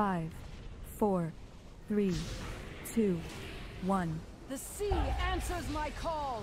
Five, four, three, two, one. The sea answers my call.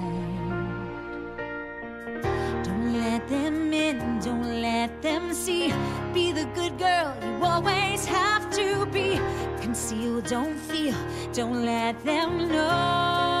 Good girl you always have to be. Conceal, don't feel, don't let them know.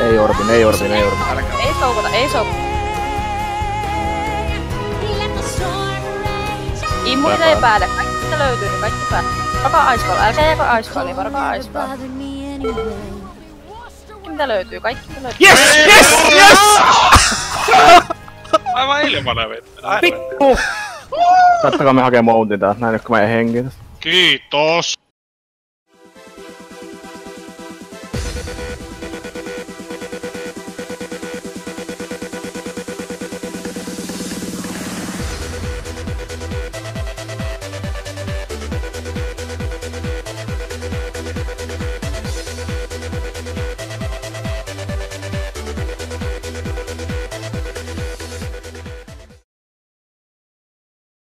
Ei Orpin, ei Orpin, ei Orpin. Ei soukota, ei soukota. Let the storm rage on. Immunit ei päälle. Kaikki mitä löytyy, niin kaikki päälle. Varokaa Icefall. Älkää jääkö Icefalliin, varokaa Icefall. Kaikki mitä löytyy, kaikki mitä löytyy. Yes! Yes! Yes! Aivan vittu. Aivan. Vittu! Saattakaa me hakee mountin taas, näin nyt kun mä en henki tästä. Kiitos.